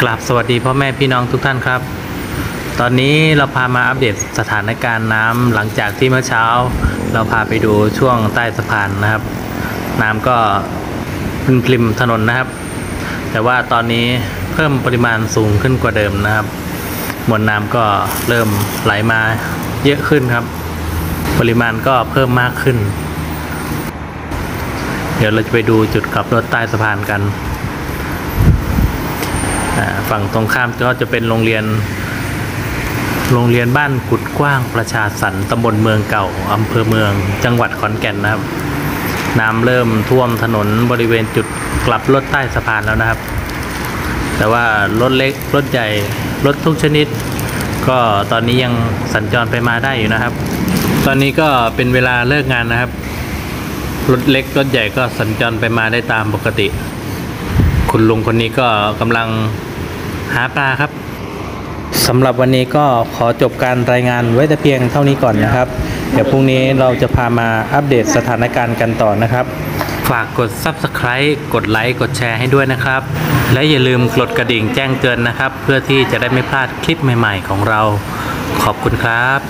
กราบสวัสดีพ่อแม่พี่น้องทุกท่านครับ ตอนนี้เราพามาอัปเดตสถานการณ์น้ำหลังจากที่เมื่อเช้า เราพาไปดูช่วงใต้สะพานนะครับ น้ำก็เป็นพริมถนนนะครับ แต่ว่าตอนนี้เพิ่มปริมาณสูงขึ้นกว่าเดิมนะครับ มวลน้ำก็เริ่มไหลมาเยอะขึ้นครับ ปริมาณก็เพิ่มมากขึ้น เดี๋ยวเราจะไปดูจุดกลับรถใต้สะพานกัน ฝั่งตรงข้ามก็จะเป็นโรงเรียน โรงเรียนบ้านกุดกว้างประชาสรรค์ตำบลเมืองเก่าอำเภอเมือง จังหวัดขอนแก่นนะครับ น้ำเริ่มท่วมถนนบริเวณจุดกลับรถใต้สะพานแล้วนะครับ แต่ว่ารถเล็กรถใหญ่รถทุกชนิด ก็ตอนนี้ยังสัญจรไปมาได้อยู่นะครับ ตอนนี้ก็เป็นเวลาเลิกงานนะครับรถเล็กรถใหญ่ก็สัญจรไปมาได้ตามปกติ คุณลุงคนนี้ก็กำลัง หาปลาครับสำหรับวันนี้ก็ขอจบการรายงานไว้แต่เพียงเท่านี้ก่อนนะครับ เดี๋ยวพรุ่งนี้เราจะพามาอัปเดตสถานการณ์กันต่อนะครับ ฝากกด Subscribe กดไลค์กดแชร์ให้ด้วยนะครับ และอย่าลืมกดกระดิ่งแจ้งเตือนนะครับ เพื่อที่จะได้ไม่พลาดคลิปใหม่ ๆ ของเรา ขอบคุณครับ